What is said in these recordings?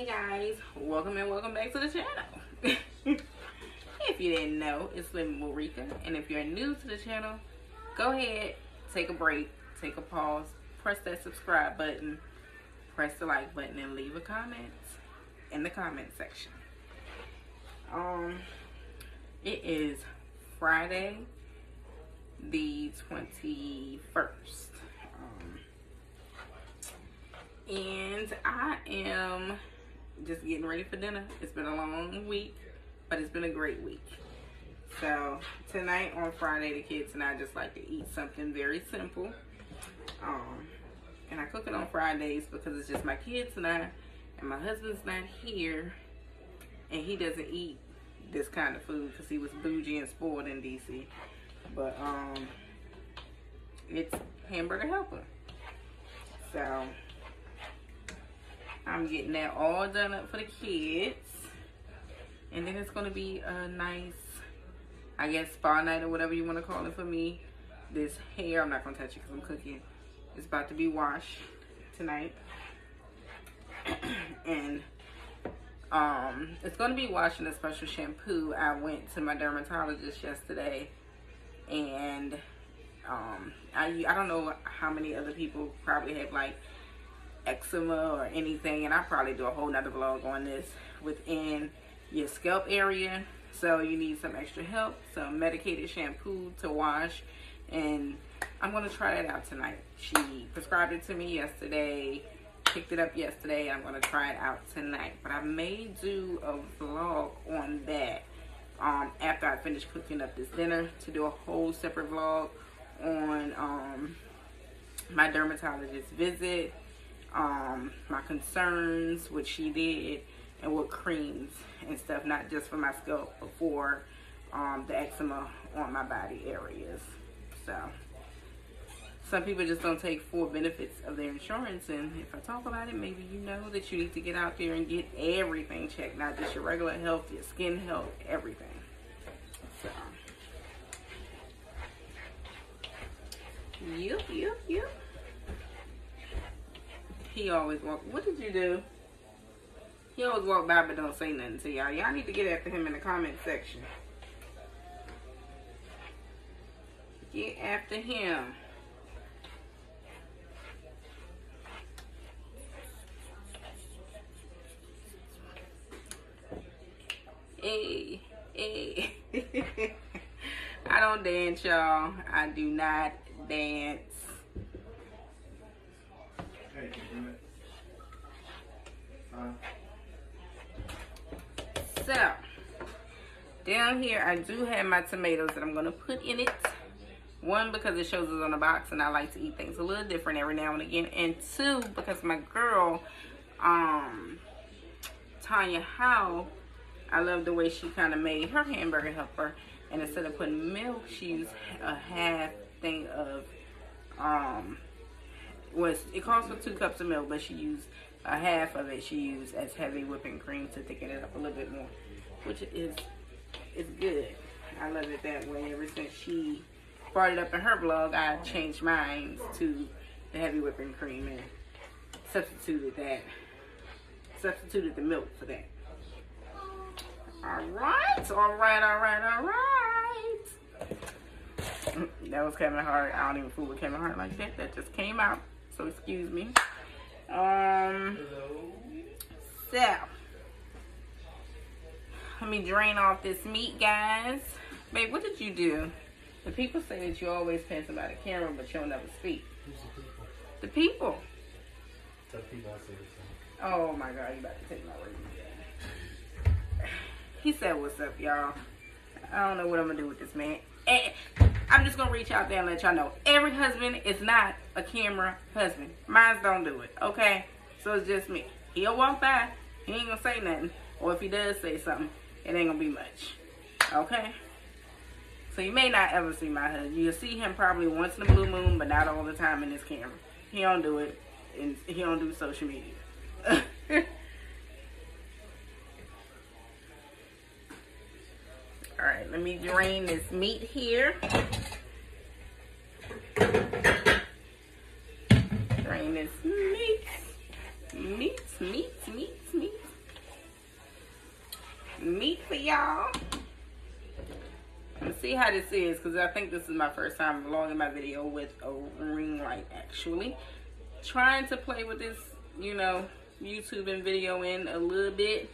Hey guys, welcome and welcome back to the channel. if you didn't know, it's with Rika, and if you're new to the channel, go ahead, take a break, take a pause, press that subscribe button, press the like button, and leave a comment in the comment section. Um, it is Friday, the 21st. Um, and I am just getting ready for dinner. It's been a long week, but it's been a great week. So tonight on Friday, the kids and I just like to eat something very simple. Um, and I cook it on Fridays because it's just my kids and I, and my husband's not here, and he doesn't eat this kind of food because he was bougie and spoiled in DC. But um, it's hamburger helper. So I'm getting that all done up for the kids. And then it's going to be a nice, I guess, spa night or whatever you want to call it for me. This hair, I'm not going to touch it because I'm cooking. It's about to be washed tonight. and um, it's going to be washing a special shampoo. I went to my dermatologist yesterday. And um, I, I don't know how many other people probably have like eczema or anything and I'll probably do a whole nother vlog on this within your scalp area. So you need some extra help some medicated shampoo to wash and I'm to try that out tonight. She prescribed it to me yesterday picked it up yesterday. I'm to try it out tonight. But I may do a vlog on that um, after I finish cooking up this dinner to do a whole separate vlog on um, my dermatologist visit um, my concerns, what she did, and what creams and stuff, not just for my scalp, but for um, the eczema on my body areas. So, some people just don't take full benefits of their insurance, and if I talk about it, maybe you know that you need to get out there and get everything checked, not just your regular health, your skin health, everything. So, yep, yep, yep. He always walk. What did you do? He always walk by but don't say nothing to y'all. Y'all need to get after him in the comment section. Get after him. Hey, eh, eh. hey. I don't dance, y'all. I do not dance. So, down here I do have my tomatoes that I'm going to put in it. One, because it shows us on the box and I like to eat things a little different every now and again. And two, because my girl, um, Tanya Howe, I love the way she kind of made her hamburger helper. And instead of putting milk, she used a half thing of, um, was it calls for two cups of milk, but she used a half of it. She used as heavy whipping cream to thicken it up a little bit more, which is is good. I love it that way. Ever since she brought it up in her vlog, I changed mine to the heavy whipping cream and substituted that. Substituted the milk for that. All right, all right, all right, all right. That was Kevin Hart. I don't even fool with Kevin Hart like that. That just came out so excuse me. Um, so, let me drain off this meat, guys. Babe, what did you do? The people say that you always pants about the camera, but you'll never speak. the people? The people. The people I say the Oh my God, you about to take my ring. He said, what's up, y'all? I don't know what I'm going to do with this man. And I'm just gonna reach out there and let y'all know every husband is not a camera husband. Mine don't do it, okay? So it's just me. He'll walk by, he ain't gonna say nothing, or if he does say something, it ain't gonna be much, okay? So you may not ever see my husband. You'll see him probably once in a blue moon, but not all the time in this camera. He don't do it, and he don't do social media. Let me drain this meat here. Drain this meat. Meat, meat, meat, meat. meat for y'all. Let's see how this is because I think this is my first time vlogging my video with a ring light actually. Trying to play with this, you know, YouTube and video in a little bit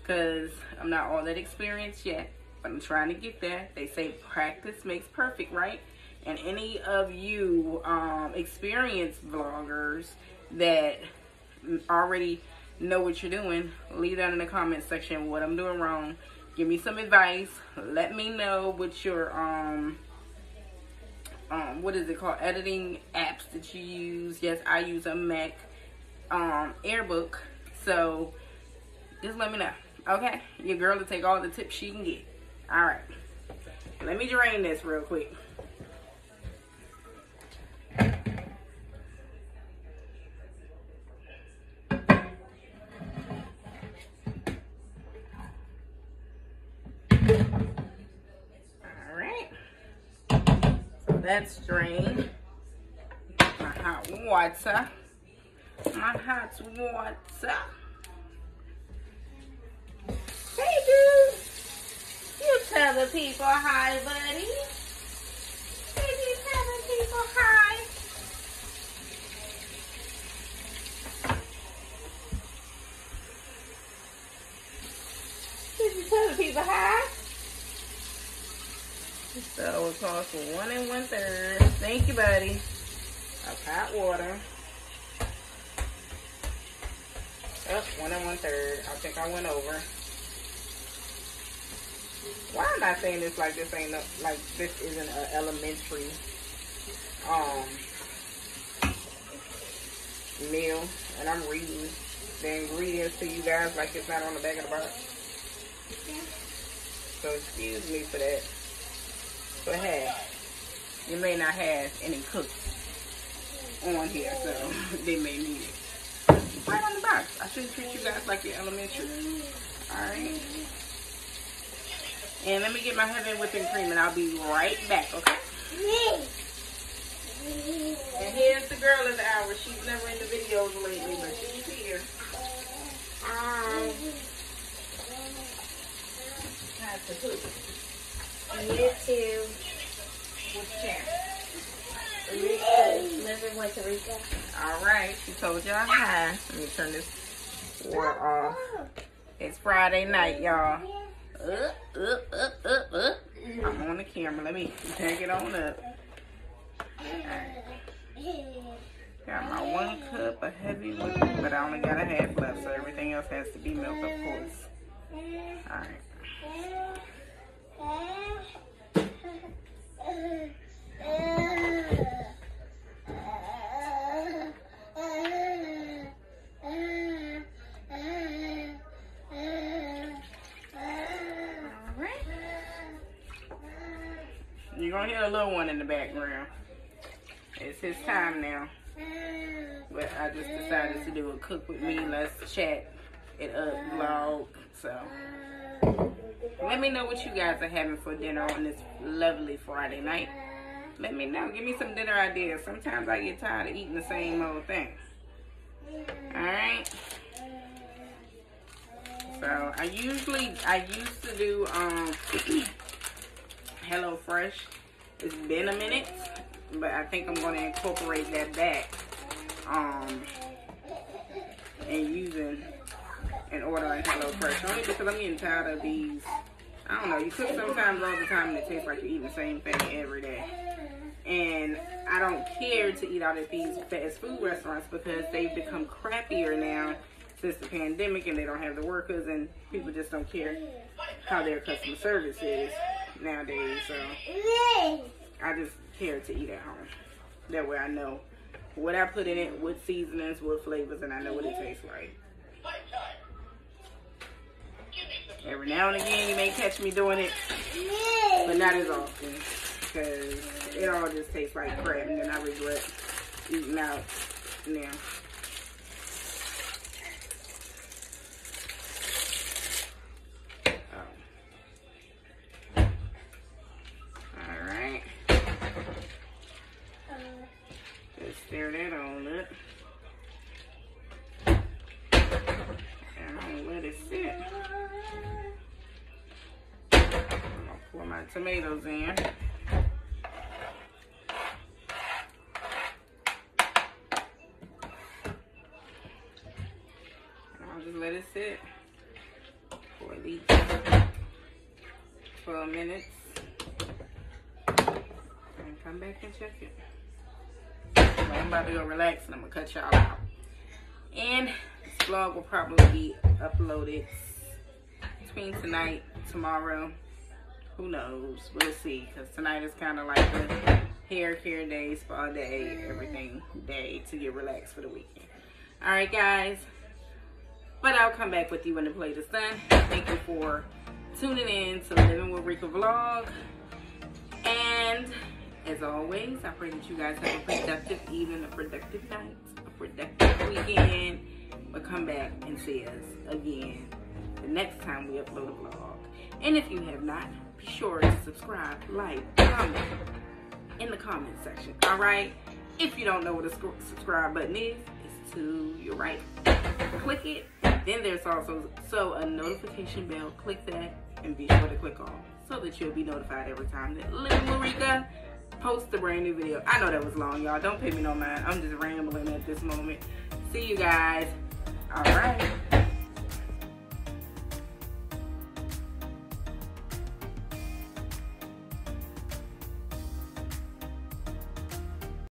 because I'm not all that experienced yet. I'm trying to get there. They say practice makes perfect, right? And any of you um, experienced vloggers that already know what you're doing, leave that in the comment section what I'm doing wrong. Give me some advice. Let me know what your um um what is it called editing apps that you use. Yes, I use a Mac um AirBook. So just let me know. Okay? Your girl to take all the tips she can get. Alright. Let me drain this real quick. All right. That's drained. My hot water. My hot water. You tell the people hi, buddy. Hey, you tell the people hi. Tell the people hi? So it calls for one and one third. Thank you, buddy. Of hot water. Oh, one and one third. I think I went over. Why am I saying this like this ain't no, like this isn't an elementary um meal and I'm reading the ingredients to you guys like it's not on the back of the box. So excuse me for that. But hey, you may not have any cooks on here, so they may need it. Right on the box. I should treat you guys like your elementary. Alright. And let me get my heaven whipping cream and I'll be right back, okay? And here's the girl of the hour. She's never in the videos lately, but she's here. Um, that's the hook. YouTube. Which channel? Living with Rika. All right, she told y'all hi. Let me turn this water off. It's Friday night, y'all. I'm on the camera. Let me take it on up. Got my one cup of heavy but I only got a half left, so everything else has to be milk, of course. All right. You're gonna hear a little one in the background. It's his time now. But I just decided to do a cook with me. Let's chat it up vlog. So let me know what you guys are having for dinner on this lovely Friday night. Let me know. Give me some dinner ideas. Sometimes I get tired of eating the same old thing. Alright? So, I usually, I used to do, um, Hello Fresh. It's been a minute, but I think I'm going to incorporate that back. Um, and using and ordering Hello Fresh. Only because I'm getting tired of these. I don't know. You cook sometimes all the time and it tastes like you're eating the same thing every day. And I don't care to eat out at these fast food restaurants because they've become crappier now since the pandemic and they don't have the workers and people just don't care how their customer service is nowadays. So I just care to eat at home. That way I know what I put in it, what seasonings, what flavors, and I know what it tastes like. Every now and again, you may catch me doing it, but not as often because it all just tastes like crap, and then I regret eating out now. Tomatoes in. I'll just let it sit for at least 12 minutes. And come back and check it. I'm about to go relax and I'm gonna cut y'all out. And this vlog will probably be uploaded between tonight, tomorrow. Who knows? We'll see. Because tonight is kind of like a hair care day, spa day, everything day to get relaxed for the weekend. Alright, guys. But I'll come back with you when the plate is done. Thank you for tuning in to Living with Rika vlog. And as always, I pray that you guys have a productive evening, a productive night, a productive weekend. But come back and see us again the next time we upload a vlog. And if you have not, be sure to subscribe, like, comment in the comment section. All right? If you don't know what a subscribe button is, it's to your right. Click it. Then there's also so a notification bell. Click that and be sure to click on so that you'll be notified every time that Little Marika posts a brand new video. I know that was long, y'all. Don't pay me no mind. I'm just rambling at this moment. See you guys. All right.